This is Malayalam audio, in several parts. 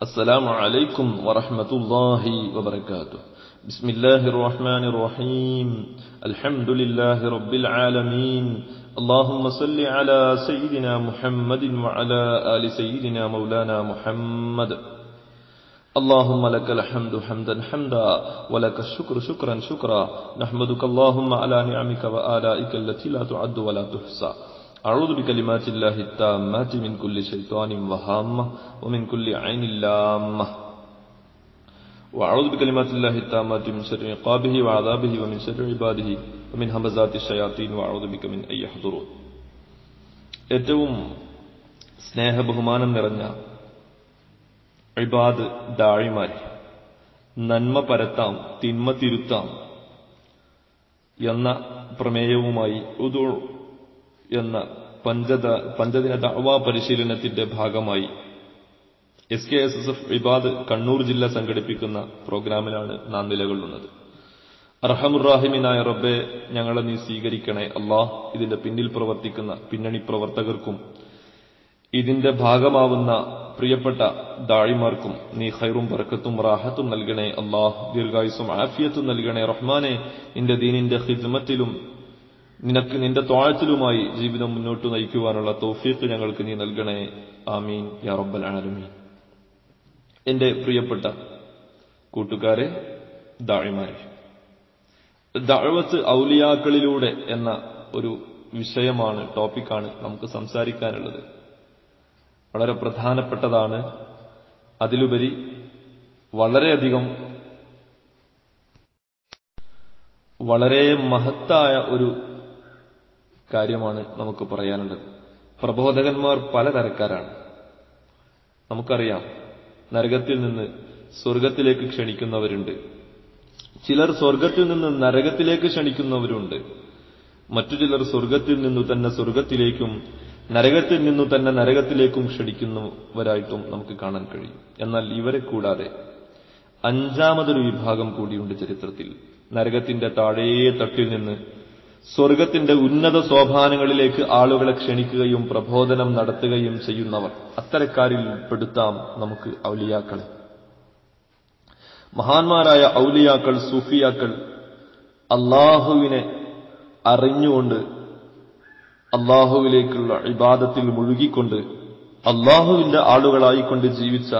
السلام عليكم ورحمة الله وبركاته. بسم الله الرحمن الرحيم. الحمد لله رب العالمين. اللهم صل على سيدنا محمد وعلى آل سيدنا مولانا محمد. اللهم لك الحمد حمدا حمدا ولك الشكر شكرا شكرا. نحمدك اللهم على نعمك وآلائك التي لا تعد ولا تحصى. أعوذ بكلمات الله التامات من كل شيطان وهامة ومن كل عين لامة وأعوذ بكلمات الله التامات من شر عقابه وعذابه ومن شر عباده ومن همزات الشياطين وأعوذ بك من أن يحضرون ഏറ്റവും സ്നേഹബഹുമാനം നിറഞ്ഞ ഇബാദ് ദാഴിമാർ നന്മ പരത്താം തിന്മ തിരുത്താം എന്ന പ്രമേയവുമായി ഉദു എന്ന പഞ്ചദ പഞ്ചദിന ദഅവാ പരിശീലനത്തിന്റെ ഭാഗമായി S K S S F Ibad Kannur ജില്ല സംഘടിപ്പിക്കുന്ന പ്രോഗ്രാമിലാണ് നാം നിലകൊള്ളുന്നത്. അർഹമുറാഹിമിനായ റബ്ബെ ഞങ്ങളെ നീ സ്വീകരിക്കണേ അള്ളാഹ് ഇതിന്റെ പിന്നിൽ പ്രവർത്തിക്കുന്ന പിന്നണി പ്രവർത്തകർക്കും ഇതിന്റെ ഭാഗമാവുന്ന പ്രിയപ്പെട്ട ദാഴിമാർക്കും നീ ഹൈറും ബർക്കത്തും റാഹത്തും നൽകണേ അള്ളാഹ് ദീർഘായുസും ആഫിയത്തും നൽകണേ റഹ്മാനെ. നിന്റെ ദീനിന്റെ ഹിദ്മത്തിലും നിനക്ക് നിന്റെ തോഴത്തിലുമായി ജീവിതം മുന്നോട്ട് നയിക്കുവാനുള്ള തൗഫീഖ് ഞങ്ങൾക്ക് നീ നൽകണേ. ആമീൻ. യാ റബ്ബൽ ആലമീൻ. എന്റെ പ്രിയപ്പെട്ട കൂട്ടുകാരെ ദാഴിമാരെ ദഴവത്ത് ഔലിയാക്കളിലൂടെ എന്ന ഒരു വിഷയമാണ് ടോപ്പിക്കാണ് നമുക്ക് സംസാരിക്കാനുള്ളത്. വളരെ പ്രധാനപ്പെട്ടതാണ്. അതിലുപരി വളരെയധികം വളരെ മഹത്തായ ഒരു കാര്യമാണ് നമുക്ക് പറയാനുള്ളത്. പ്രബോധകന്മാർ പലതരക്കാരാണ് നമുക്കറിയാം നരകത്തിൽ നിന്ന് സ്വർഗത്തിലേക്ക് ക്ഷണിക്കുന്നവരുണ്ട്. ചിലർ സ്വർഗത്തിൽ നിന്ന് നരകത്തിലേക്ക് ക്ഷണിക്കുന്നവരുണ്ട്. മറ്റു ചിലർ സ്വർഗത്തിൽ നിന്നു തന്നെ സ്വർഗത്തിലേക്കും നരകത്തിൽ നിന്നു തന്നെ നരകത്തിലേക്കും ക്ഷണിക്കുന്നവരായിട്ടും നമുക്ക് കാണാൻ കഴിയും. എന്നാൽ ഇവരെ കൂടാതെ അഞ്ചാമതൊരു വിഭാഗം കൂടിയുണ്ട് ചരിത്രത്തിൽ. നരകത്തിന്റെ താഴേ തട്ടിൽ നിന്ന് സ്വർഗത്തിന്റെ ഉന്നത സോപാനങ്ങളിലേക്ക് ആളുകളെ ക്ഷണിക്കുകയും പ്രബോധനം നടത്തുകയും ചെയ്യുന്നവർ. അത്തരക്കാരിൽ പെടുത്താം നമുക്ക് ഔലിയാക്കളെ. മഹാന്മാരായ ഔലിയാക്കൾ സൂഫിയാക്കൾ അള്ളാഹുവിനെ അറിഞ്ഞുകൊണ്ട് അള്ളാഹുവിലേക്കുള്ള ഇബാദത്തിൽ മുഴുകിക്കൊണ്ട് അള്ളാഹുവിന്റെ ആളുകളായിക്കൊണ്ട് ജീവിച്ച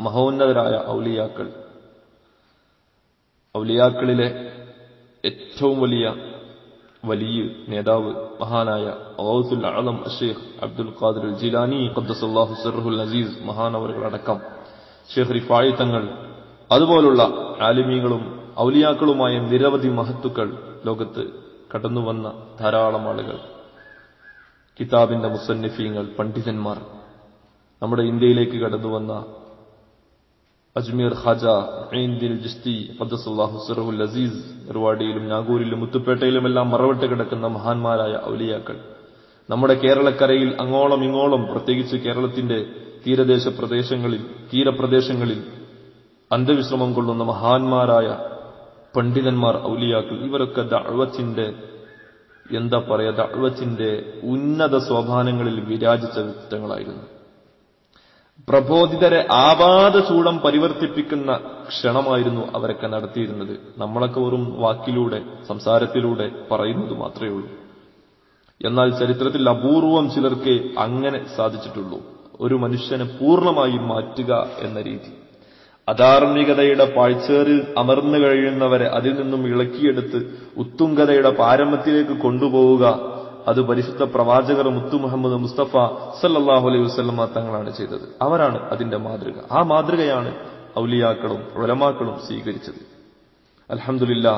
മഹോന്നതരായ ഔലിയാക്കൾ. ഔലിയാക്കളിലെ ഏറ്റവും വലിയ വലിയ നേതാവ് മഹാനായ ഔസുൽ അളം ഷെയ്ഖ് അബ്ദുൽ ഖാദിർ ജിലാനി ഖദ്ദസല്ലാഹു സിർഹുൽ അസീസ് മഹാനവറുകളടക്കം. ഷെയ്ഖ് റിഫായി തങ്ങൾ അതുപോലുള്ള ആലിമീങ്ങളും ഔലിയാക്കളുമായ നിരവധി മഹത്തുക്കൾ ലോകത്ത് കടന്നുവന്ന ധാരാളം ആളുകൾ. കിതാബിന്റെ മുസന്നിഫീങ്ങൾ പണ്ഡിതന്മാർ നമ്മുടെ ഇന്ത്യയിലേക്ക് കടന്നുവന്ന അജ്മീർ ഖാജ ജിസ്തി ഖദ്ദസുല്ലാഹു സിറഹുൽ അസീസ് എറുവാടിയിലും നാഗൂരിലും മുത്തുപേട്ടയിലുമെല്ലാം മറവിട്ട് കിടക്കുന്ന മഹാന്മാരായ ഔലിയാക്കൾ. നമ്മുടെ കേരളക്കരയിൽ അങ്ങോളം ഇങ്ങോളം പ്രത്യേകിച്ച് കേരളത്തിന്റെ തീരദേശ പ്രദേശങ്ങളിൽ തീരപ്രദേശങ്ങളിൽ അന്ത്യവിശ്രമം കൊള്ളുന്ന മഹാന്മാരായ പണ്ഡിതന്മാർ ഔലിയാക്കൾ ഇവരൊക്കെ ദഅവത്തിന്റെ എന്താ പറയാ ദഅവത്തിന്റെ ഉന്നത സോപാനങ്ങളിൽ വിരാജിച്ച വ്യക്തിത്വങ്ങളായിരുന്നു. പ്രബോധിതരെ ആപാത ചൂടം പരിവർത്തിപ്പിക്കുന്ന ക്ഷണമായിരുന്നു അവരൊക്കെ നടത്തിയിരുന്നത്. നമ്മളൊക്കെ വെറും വാക്കിലൂടെ സംസാരത്തിലൂടെ പറയുന്നത് മാത്രമേ ഉള്ളൂ. എന്നാൽ ചരിത്രത്തിൽ അപൂർവം ചിലർക്ക് അങ്ങനെ സാധിച്ചിട്ടുള്ളൂ. ഒരു മനുഷ്യനെ പൂർണമായി മാറ്റുക എന്ന രീതി. അധാർമികതയുടെ പാഴ്ചേറിൽ അമർന്നു കഴിയുന്നവരെ അതിൽ നിന്നും ഇളക്കിയെടുത്ത് ഉത്തുംഗതയുടെ പാരമ്യത്തിലേക്ക് കൊണ്ടുപോവുക അത് പരിശുദ്ധ പ്രവാചകർ മുത്തു മുഹമ്മദ് മുസ്തഫ സല്ലാഹു അലൈഹി വസ്ലമ തങ്ങളാണ് ചെയ്തത്. അവരാണ് അതിന്റെ മാതൃക. ആ മാതൃകയാണ് ഔലിയാക്കളും ഉലമാക്കളും സ്വീകരിച്ചത്. അലഹമില്ല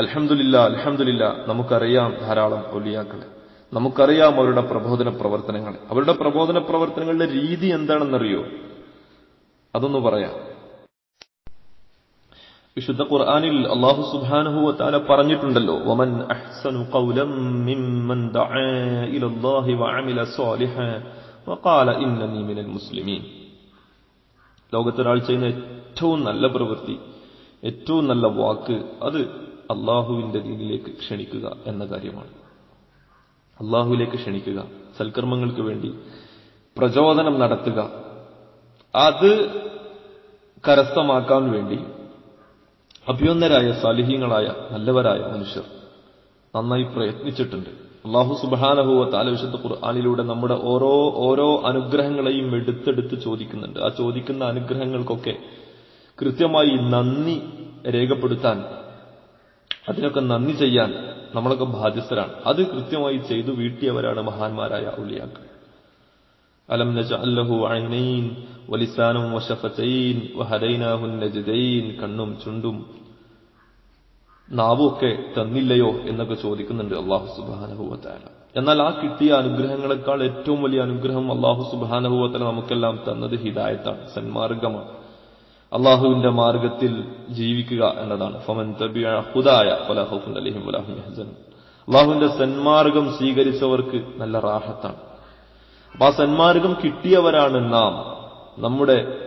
അലഹമില്ല അലഹമില്ല നമുക്കറിയാം ധാരാളം ഔലിയാക്കളെ. നമുക്കറിയാം അവരുടെ പ്രബോധന പ്രവർത്തനങ്ങളെ. അവരുടെ പ്രബോധന പ്രവർത്തനങ്ങളുടെ രീതി എന്താണെന്നറിയോ? അതൊന്ന് പറയാം. വിശുദ്ധ ഖുർആാനിൽ അള്ളാഹു സുബാനഹു താല പറഞ്ഞിട്ടുണ്ടല്ലോ വമൻ അഹ്സനു ഇന്നനി മിനൽ മുസ്ലിമീൻ. ലോകത്തൊരാൾ ചെയ്യുന്ന ഏറ്റവും നല്ല പ്രവൃത്തി ഏറ്റവും നല്ല വാക്ക് അത് അള്ളാഹുവിന്റെ ദീനിലേക്ക് ക്ഷണിക്കുക എന്ന കാര്യമാണ്. അള്ളാഹുവിലേക്ക് ക്ഷണിക്കുക സൽക്കർമ്മങ്ങൾക്ക് വേണ്ടി പ്രചോദനം നടത്തുക അത് കരസ്ഥമാക്കാൻ വേണ്ടി അഭ്യുന്നരായ സാലിഹ്യങ്ങളായ നല്ലവരായ മനുഷ്യർ നന്നായി പ്രയത്നിച്ചിട്ടുണ്ട്. അള്ളാഹു സുബാനഹുവ താലവിശുദ്ധ ഖുർആാനിലൂടെ നമ്മുടെ ഓരോ ഓരോ അനുഗ്രഹങ്ങളെയും എടുത്തെടുത്ത് ചോദിക്കുന്നുണ്ട്. ആ ചോദിക്കുന്ന അനുഗ്രഹങ്ങൾക്കൊക്കെ കൃത്യമായി നന്ദി രേഖപ്പെടുത്താൻ അതിനൊക്കെ നന്ദി ചെയ്യാൻ നമ്മളൊക്കെ ബാധ്യസ്ഥരാണ്. അത് കൃത്യമായി ചെയ്തു വീട്ടിയവരാണ് മഹാന്മാരായ ഉള്ളിയാക്കൾ അലം നജഅല്ലഹു ഐനൈൻ വലിസാനും വശഫതൈൻ വഹദൈനാഹു നജദൈൻ കണ്ണും ചുണ്ടും നാവുമൊക്കെ തന്നില്ലയോ എന്നൊക്കെ ചോദിക്കുന്നുണ്ട് അള്ളാഹു സുബാനഹുവത്താല എന്നാൽ ആ കിട്ടിയ അനുഗ്രഹങ്ങളെക്കാൾ ഏറ്റവും വലിയ അനുഗ്രഹം അള്ളാഹു സുബാനഹുവത്തല നമുക്കെല്ലാം തന്നത് ഹിദായത്താണ് സന്മാർഗമാണ്. അള്ളാഹുവിന്റെ മാർഗത്തിൽ ജീവിക്കുക എന്നതാണ്. ഫമൻ അള്ളാഹുവിന്റെ സന്മാർഗം സ്വീകരിച്ചവർക്ക് നല്ല റാഹത്താണ്. അപ്പൊ ആ സന്മാർഗം കിട്ടിയവരാണ് നാം. നമ്മുടെ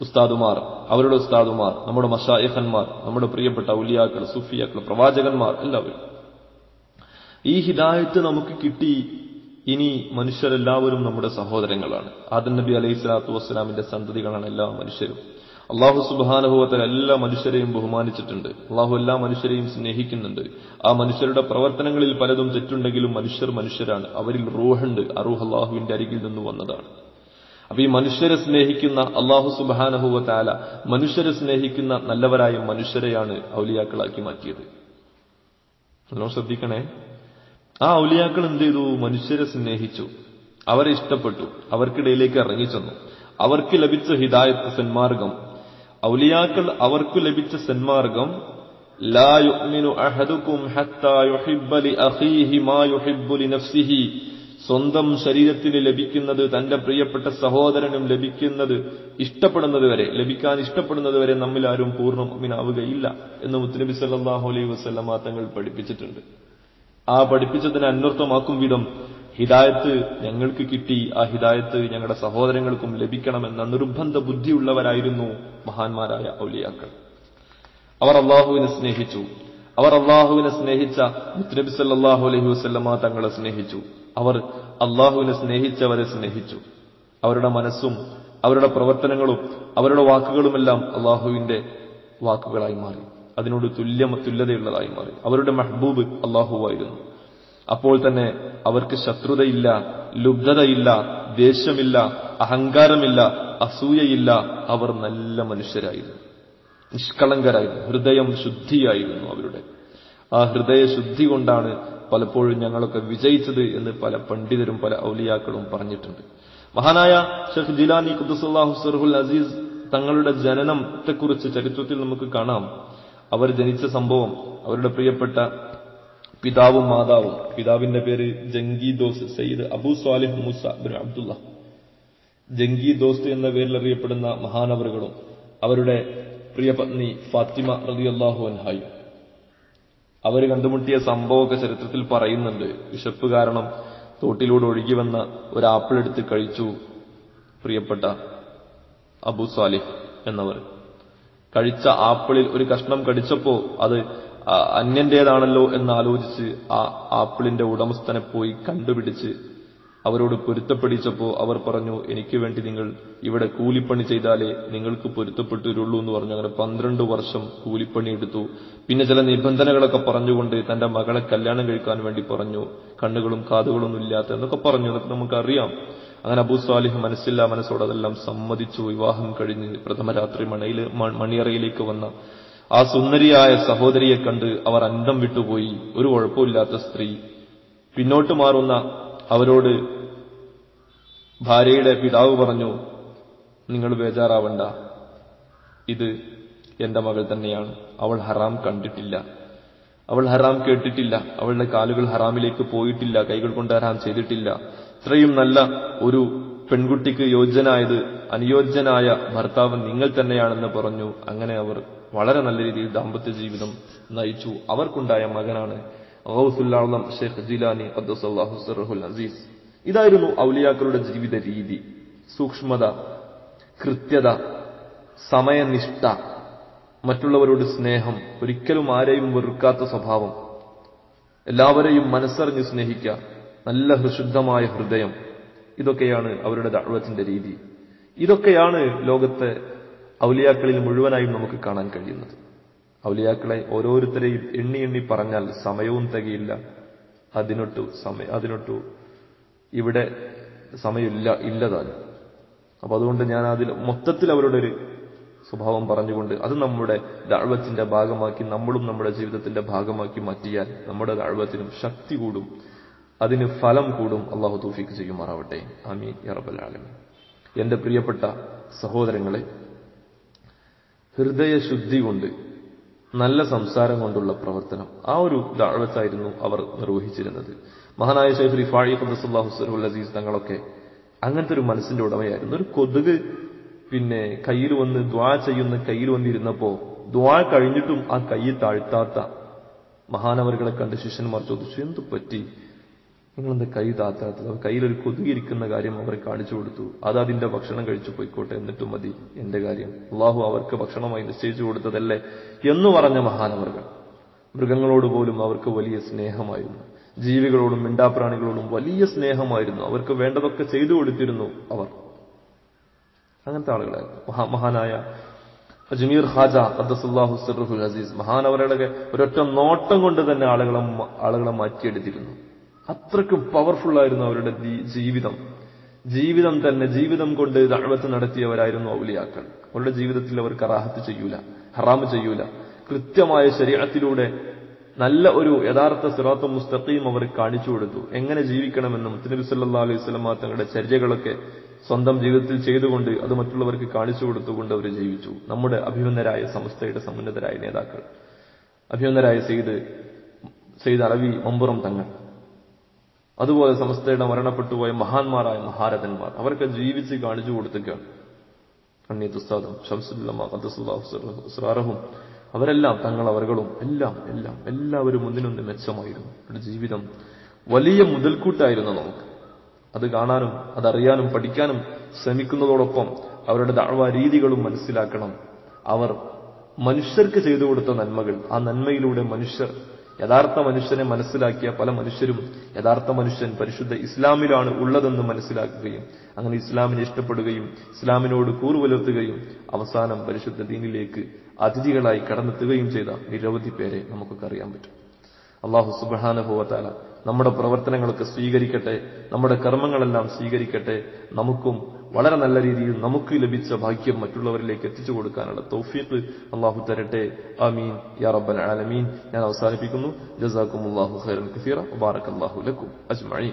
ഉസ്താദുമാർ അവരുടെ ഉസ്താദുമാർ നമ്മുടെ മഷായഹന്മാർ നമ്മുടെ പ്രിയപ്പെട്ട ഔലിയാക്കൾ സുഫിയാക്കൾ പ്രവാചകന്മാർ എല്ലാവരും. ഈ ഹിദായത്ത് നമുക്ക് കിട്ടി ഇനി മനുഷ്യരെല്ലാവരും നമ്മുടെ സഹോദരങ്ങളാണ്. ആദം നബി അലൈഹി സ്വലാത്തു വസ്സലാമിന്റെ സന്തതികളാണ് എല്ലാ മനുഷ്യരും. അള്ളാഹു സുബാനുഭവത്തിൽ എല്ലാ മനുഷ്യരെയും ബഹുമാനിച്ചിട്ടുണ്ട്. അള്ളാഹു എല്ലാ മനുഷ്യരെയും സ്നേഹിക്കുന്നുണ്ട്. ആ മനുഷ്യരുടെ പ്രവർത്തനങ്ങളിൽ പലതും തെറ്റുണ്ടെങ്കിലും മനുഷ്യർ മനുഷ്യരാണ്. അവരിൽ റൂഹുണ്ട്. അറൂഹ് റൂഹ് അള്ളാഹുവിന്റെ അരികിൽ നിന്ന് വന്നതാണ്. അപ്പൊ ഈ മനുഷ്യരെ സ്നേഹിക്കുന്ന അള്ളാഹു സുബാനഹുവ മനുഷ്യരെ സ്നേഹിക്കുന്ന നല്ലവരായ മനുഷ്യരെയാണ് ഔലിയാക്കളാക്കി മാറ്റിയത്. നല്ലോ ശ്രദ്ധിക്കണേ. ആ ഔലിയാക്കൾ എന്ത് ചെയ്തു? മനുഷ്യരെ സ്നേഹിച്ചു. അവരെ ഇഷ്ടപ്പെട്ടു. അവർക്കിടയിലേക്ക് ഇറങ്ങിച്ചെന്നു അവർക്ക് ലഭിച്ച ഹിദായത്ത് സന്മാർഗം. ഔലിയാക്കൾ അവർക്ക് ലഭിച്ച സന്മാർഗം ലാ യുഅ്മിനു അഹദുക്കും ഹത്താ യുഹിബ്ബ ലി അഖീഹി മാ യുഹിബ്ബു ലി നഫ്സിഹി സ്വന്തം ശരീരത്തിന് ലഭിക്കുന്നത് തന്റെ പ്രിയപ്പെട്ട സഹോദരനും ലഭിക്കുന്നത് ഇഷ്ടപ്പെടുന്നത് വരെ ലഭിക്കാൻ ഇഷ്ടപ്പെടുന്നത് വരെ നമ്മിൽ ആരും പൂർണ മുഅ്മിനാവുകയില്ല എന്ന് മുത്തനബി സല്ലല്ലാഹു അലൈഹി വസല്ലമ തങ്ങൾ പഠിപ്പിച്ചിട്ടുണ്ട്. ആ പഠിപ്പിച്ചതിനെ അന്വർത്ഥമാക്കും വിധം ഹിദായത്ത് ഞങ്ങൾക്ക് കിട്ടി ആ ഹിദായത്ത് ഞങ്ങളുടെ സഹോദരങ്ങൾക്കും ലഭിക്കണമെന്ന നിർബന്ധ ബുദ്ധിയുള്ളവരായിരുന്നു മഹാന്മാരായ ഔലിയാക്കൾ. അവർ അള്ളാഹുവിനെ സ്നേഹിച്ചു. അവർ അള്ളാഹുവിനെ സ്നേഹിച്ച മുത്തനബി സല്ലാഹു അലഹി വസ്ല്ലമ്മ തങ്ങളെ സ്നേഹിച്ചു. അവർ അള്ളാഹുവിനെ സ്നേഹിച്ചവരെ സ്നേഹിച്ചു. അവരുടെ മനസ്സും അവരുടെ പ്രവർത്തനങ്ങളും അവരുടെ വാക്കുകളുമെല്ലാം അള്ളാഹുവിന്റെ വാക്കുകളായി മാറി. അതിനോട് തുല്യ തുല്യതയുള്ളതായി മാറി. അവരുടെ മെഹബൂബ് അള്ളാഹുവായിരുന്നു. അപ്പോൾ തന്നെ അവർക്ക് ശത്രുതയില്ല ലുബ്ധതയില്ല ദേഷ്യമില്ല അഹങ്കാരമില്ല അസൂയയില്ല. അവർ നല്ല മനുഷ്യരായിരുന്നു. നിഷ്കളങ്കരായിരുന്നു. ഹൃദയം ശുദ്ധിയായിരുന്നു അവരുടെ. ആ ഹൃദയ ശുദ്ധി കൊണ്ടാണ് പലപ്പോഴും ഞങ്ങളൊക്കെ വിജയിച്ചത് എന്ന് പല പണ്ഡിതരും പല ഔലിയാക്കളും പറഞ്ഞിട്ടുണ്ട്. മഹാനായ ഷെഖ് ജിലാനി ഖുദ്സുല്ലാഹു സർഹുൽ അസീസ് തങ്ങളുടെ ജനനത്തെക്കുറിച്ച് ചരിത്രത്തിൽ നമുക്ക് കാണാം. അവർ ജനിച്ച സംഭവം അവരുടെ പ്രിയപ്പെട്ട പിതാവും മാതാവും പിതാവിന്റെ പേര് ജംഗി ദോസ് സയ്യിദ് അബു സ്വാലിഹ് മുസ അബ്ദുള്ള. ജംഗി ദോസ്ത് എന്ന പേരിൽ അറിയപ്പെടുന്ന മഹാനവറുകളും അവരുടെ പ്രിയപത്നി ഫാത്തിമ റളിയല്ലാഹു അൻഹായും. അവർ കണ്ടുമുട്ടിയ സംഭവമൊക്കെ ചരിത്രത്തിൽ പറയുന്നുണ്ട്. വിശപ്പ് കാരണം തോട്ടിലൂടെ ഒഴുകി വന്ന ഒരു ആപ്പിൾ എടുത്ത് കഴിച്ചു പ്രിയപ്പെട്ട അബു സാലിഹ് എന്നവർ. കഴിച്ച ആപ്പിളിൽ ഒരു കഷ്ണം കടിച്ചപ്പോ അത് അന്യന്റേതാണല്ലോ എന്ന് ആലോചിച്ച് ആ ആപ്പിളിന്റെ ഉടമസ്ഥനെ പോയി കണ്ടുപിടിച്ച് അവരോട് പൊരുത്തപ്പെടിച്ചപ്പോ അവർ പറഞ്ഞു എനിക്ക് വേണ്ടി നിങ്ങൾ ഇവിടെ കൂലിപ്പണി ചെയ്താലേ നിങ്ങൾക്ക് പൊരുത്തപ്പെട്ടിരുള്ളൂ എന്ന് പറഞ്ഞു. അങ്ങനെ പന്ത്രണ്ട് വർഷം കൂലിപ്പണി എടുത്തു. പിന്നെ ചില നിബന്ധനകളൊക്കെ പറഞ്ഞുകൊണ്ട് തന്റെ മകളെ കല്യാണം കഴിക്കാൻ വേണ്ടി പറഞ്ഞു. കണ്ണുകളും കാതുകളൊന്നും ഇല്ലാത്ത എന്നൊക്കെ പറഞ്ഞു. അതൊക്കെ നമുക്കറിയാം. അങ്ങനെ അബൂ സാലിഹ് മനസ്സില്ല മനസ്സോട് അതെല്ലാം സമ്മതിച്ചു. വിവാഹം കഴിഞ്ഞ് പ്രഥമ രാത്രി മണയിൽ മണിയറയിലേക്ക് വന്ന ആ സുന്ദരിയായ സഹോദരിയെ കണ്ട് അവർ അന്തം വിട്ടുപോയി. ഒരു കുഴപ്പമില്ലാത്ത സ്ത്രീ. പിന്നോട്ട് മാറുന്ന അവരോട് ഭാര്യയുടെ പിതാവ് പറഞ്ഞു നിങ്ങൾ ബേജാറാവണ്ട. ഇത് എന്റെ മകൾ തന്നെയാണ്. അവൾ ഹറാം കണ്ടിട്ടില്ല. അവൾ ഹറാം കേട്ടിട്ടില്ല. അവളുടെ കാലുകൾ ഹറാമിലേക്ക് പോയിട്ടില്ല. കൈകൾ കൊണ്ട് ഹറാം ചെയ്തിട്ടില്ല. ഇത്രയും നല്ല ഒരു പെൺകുട്ടിക്ക് യോജ്യനായത് അനുയോജ്യനായ ഭർത്താവ് നിങ്ങൾ തന്നെയാണെന്ന് പറഞ്ഞു. അങ്ങനെ അവർ വളരെ നല്ല രീതിയിൽ ദാമ്പത്യ ജീവിതം നയിച്ചു. അവർക്കുണ്ടായ മകനാണ് ഷെയ്ഖ് ജിലാനി അസീസ്. ഇതായിരുന്നു ഔലിയാക്കളുടെ ജീവിത രീതി. സൂക്ഷ്മത കൃത്യത സമയനിഷ്ഠ മറ്റുള്ളവരോട് സ്നേഹം ഒരിക്കലും ആരെയും വെറുക്കാത്ത സ്വഭാവം. എല്ലാവരെയും മനസ്സറിഞ്ഞ് സ്നേഹിക്കുക നല്ല ഹൃശുദ്ധമായ ഹൃദയം. ഇതൊക്കെയാണ് അവരുടെ ദഅവത്തിന്റെ രീതി. ഇതൊക്കെയാണ് ലോകത്തെ ഔലിയാക്കളിൽ മുഴുവനായും നമുക്ക് കാണാൻ കഴിയുന്നത്. ഔലിയാക്കളെ ഓരോരുത്തരെയും എണ്ണി എണ്ണി പറഞ്ഞാൽ സമയവും തികയില്ല. അതിനൊട്ടു സമയ അതിനൊട്ടു ഇവിടെ സമയമില്ല ഇല്ലതാണ് അപ്പൊ അതുകൊണ്ട് ഞാൻ അതിൽ മൊത്തത്തിൽ അവരുടെ ഒരു സ്വഭാവം പറഞ്ഞുകൊണ്ട് അത് നമ്മുടെ ദാഴ്വത്തിന്റെ ഭാഗമാക്കി നമ്മളും നമ്മുടെ ജീവിതത്തിന്റെ ഭാഗമാക്കി മാറ്റിയാൽ നമ്മുടെ ദാഴ്വത്തിനും ശക്തി കൂടും. അതിന് ഫലം കൂടും. അള്ളാഹു തൂഫിക്ക് ചെയ്യുമാറാവട്ടെ. ആമീൻ. യറബൽ ആലമീൻ. എന്റെ പ്രിയപ്പെട്ട സഹോദരങ്ങളെ ഹൃദയശുദ്ധി കൊണ്ട് നല്ല സംസാരം കൊണ്ടുള്ള പ്രവർത്തനം. ആ ഒരു ദാഴ്വത്തായിരുന്നു അവർ നിർവഹിച്ചിരുന്നത്. മഹാനായ ശൈഫ്രി റിഫാഴി ഖദ്ദസുല്ലാഹു സറുൽ അസീസ് തങ്ങളൊക്കെ അങ്ങനത്തെ ഒരു മനസ്സിന്റെ ഉടമയായിരുന്നു. ഒരു കൊതുക് പിന്നെ കയ്യിൽ വന്ന് ദ്വാ ചെയ്യുന്ന കയ്യിൽ വന്നിരുന്നപ്പോ ദ്വാ കഴിഞ്ഞിട്ടും ആ കൈ താഴ്ത്താത്ത മഹാനവറുകളെ കണ്ട് ശിഷ്യന്മാർ ചോദിച്ചു എന്തു പറ്റി? നിങ്ങളെന്താ കൈ താത്താത്തത്? കയ്യിലൊരു കൊതുകിരിക്കുന്ന കാര്യം അവരെ കാണിച്ചു കൊടുത്തു. അത് അതിന്റെ ഭക്ഷണം കഴിച്ചു പോയിക്കോട്ടെ എന്നിട്ടും മതി. എന്റെ കാര്യം. അള്ളാഹു അവർക്ക് ഭക്ഷണമായി നിശ്ചയിച്ചു കൊടുത്തതല്ലേ എന്ന് പറഞ്ഞ മഹാനവർകൾ മൃഗങ്ങളോട് പോലും അവർക്ക് വലിയ സ്നേഹമായിരുന്നു. ജീവികളോടും മിണ്ടാപ്രാണികളോടും വലിയ സ്നേഹമായിരുന്നു. അവർക്ക് വേണ്ടതൊക്കെ ചെയ്തു കൊടുത്തിരുന്നു അവർ. അങ്ങനത്തെ ആളുകളായിരുന്നു. മഹാ മഹാനായ അജ്മീർ ഹാജ അബ്ദസുല്ലാഹു സിറുൽ അസീസ് മഹാനവരുടെ ഒരൊറ്റ നോട്ടം കൊണ്ട് തന്നെ ആളുകളെ ആളുകളെ മാറ്റിയെടുത്തിരുന്നു. പവർഫുൾ ആയിരുന്നു അവരുടെ ജീവിതം. ജീവിതം തന്നെ ജീവിതം കൊണ്ട് ദഴവത്ത് നടത്തിയവരായിരുന്നു ഔലിയാക്കൾ. അവരുടെ ജീവിതത്തിൽ അവർ കറാഹത്ത് ചെയ്യൂല ഹറാമ് ചെയ്യൂല. കൃത്യമായ ശരീരത്തിലൂടെ നല്ല ഒരു യഥാർത്ഥ സിറാത്ത മുസ്തഖീം അവർ കാണിച്ചു കൊടുത്തു. എങ്ങനെ ജീവിക്കണമെന്നും തിരുനബി സല്ലാ അലൈഹി സ്വലമ തങ്ങളുടെ ചര്യകളൊക്കെ സ്വന്തം ജീവിതത്തിൽ ചെയ്തുകൊണ്ട് അത് മറ്റുള്ളവർക്ക് കാണിച്ചു കൊടുത്തുകൊണ്ട് അവർ ജീവിച്ചു. നമ്മുടെ അഭിമന്നരായ സംസ്ഥയുടെ സമുന്നതരായ നേതാക്കൾ. അഭിമന്നരായ സെയ്ത് സെയ്ത് അറവി മമ്പുറം തങ്ങൾ. അതുപോലെ സമസ്തയുടെ മരണപ്പെട്ടുപോയ മഹാന്മാരായ മഹാരഥന്മാർ അവർക്ക് ജീവിച്ച് കാണിച്ചു കൊടുത്തേക്കാണ് ഷംസുല്ലമ്മ ഖദ്സുല്ലാഹുസ്റാറഹും അവരെല്ലാം തങ്ങൾ അവരുകളും എല്ലാം എല്ലാം എല്ലാവരും ഒന്നിനൊന്ന് മെച്ചമായിരുന്നു. അവരുടെ ജീവിതം വലിയ മുതൽക്കൂട്ടായിരുന്നു നമുക്ക്. അത് കാണാനും അതറിയാനും പഠിക്കാനും ശ്രമിക്കുന്നതോടൊപ്പം അവരുടെ ദാഴ്വ രീതികളും മനസ്സിലാക്കണം. അവർ മനുഷ്യർക്ക് ചെയ്തു കൊടുത്ത നന്മകൾ ആ നന്മയിലൂടെ മനുഷ്യർ യഥാർത്ഥ മനുഷ്യനെ മനസ്സിലാക്കിയ പല മനുഷ്യരും യഥാർത്ഥ മനുഷ്യൻ പരിശുദ്ധ ഇസ്ലാമിലാണ് ഉള്ളതെന്ന് മനസ്സിലാക്കുകയും അങ്ങനെ ഇസ്ലാമിനെ ഇഷ്ടപ്പെടുകയും ഇസ്ലാമിനോട് കൂറുപുലർത്തുകയും അവസാനം പരിശുദ്ധ ദീനിലേക്ക് അതിഥികളായി കടന്നെത്തുകയും ചെയ്ത നിരവധി പേരെ നമുക്കൊക്കെ അറിയാൻ പറ്റും. അള്ളാഹു സുബാനുഭവത്താല നമ്മുടെ പ്രവർത്തനങ്ങളൊക്കെ സ്വീകരിക്കട്ടെ നമ്മുടെ കർമ്മങ്ങളെല്ലാം സ്വീകരിക്കട്ടെ നമുക്കും വളരെ നല്ല രീതിയിൽ നമുക്ക് ലഭിച്ച ഭാഗ്യം മറ്റുള്ളവരിലേക്ക് എത്തിച്ചു കൊടുക്കാനുള്ള തൗഫീഖ് അള്ളാഹു തരട്ടെ. ആമീൻ. യാ റബ്ബൽ ആലമീൻ. ഞാൻ അവസാനിപ്പിക്കുന്നു. ജസാക്കും അള്ളാഹു ഖൈറൻ കസീറ. മുബാറക് അള്ളാഹു ലക്കും. അജ്മഈൻ.